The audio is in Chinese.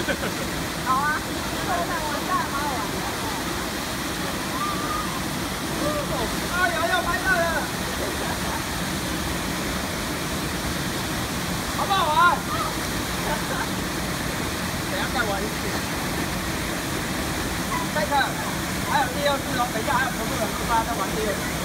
好啊，这个我带好了。阿瑶要搬到了，好不好玩？怎样再玩一次？再看，还有第二次哦，等一下还有全部人出发再玩第二次。